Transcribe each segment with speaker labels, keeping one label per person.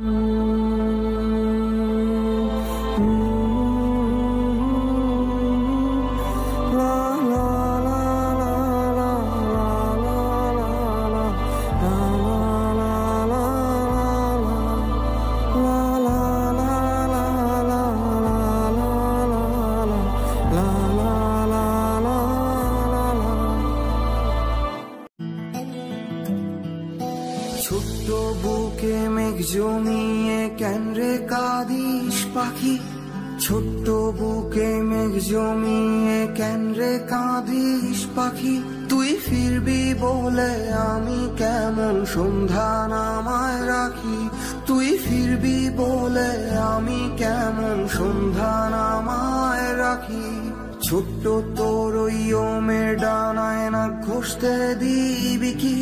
Speaker 1: Mm-hmm. ছোট্ট বুকে মেঘ জমিয়ে কেন রে কাদিস পাখি। ছোট্ট বুকে মেঘ জমিয়ে কেন রে কাঁদিস পাখি। তুই ফিরবি বলে আমি কেমন সন্ধ্যা নামায় রাখি। তুই ফিরবি বলে আমি কেমন সন্ধ্যা নামায় রাখি। ছোট্ট তোর ওই ডানায় না ঘষতে দিবি কি?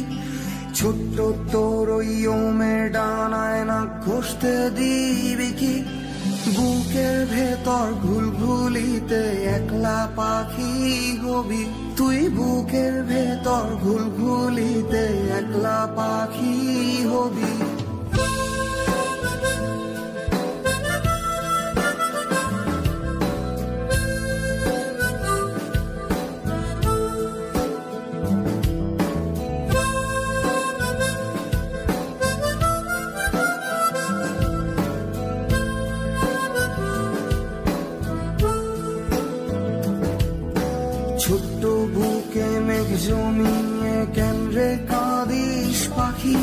Speaker 1: ছোট্ট তোর ওই ওমের ডানায় না ঘষতে দিবি কি? বুকের ভেতর ঘুলঘুলিতে একলা পাখি হবি। তুই বুকের ভেতর ঘুলঘুলিতে একলা পাখি হবি। ছোট্ট বুকে মেঘ জমিয়ে রে কাঁদিস পাখি?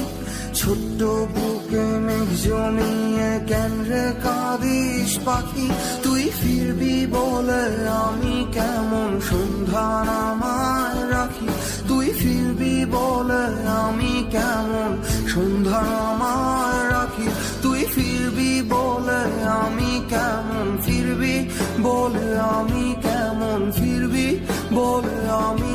Speaker 1: ছোট্ট বুকে মেঘ জমিয়ে রে কাঁদিস পাখি? তুই ফিরবি বলে আমি কেমন সন্ধ্যা নামায় রাখি? তুই ফিরবি বলে আমি কেমন সন্ধ্যা নামায় রাখি? তুই ফিরবি বলে আমি কেমন ফিরবি? বলে আমি কেমন ফিরবি? বলে আমি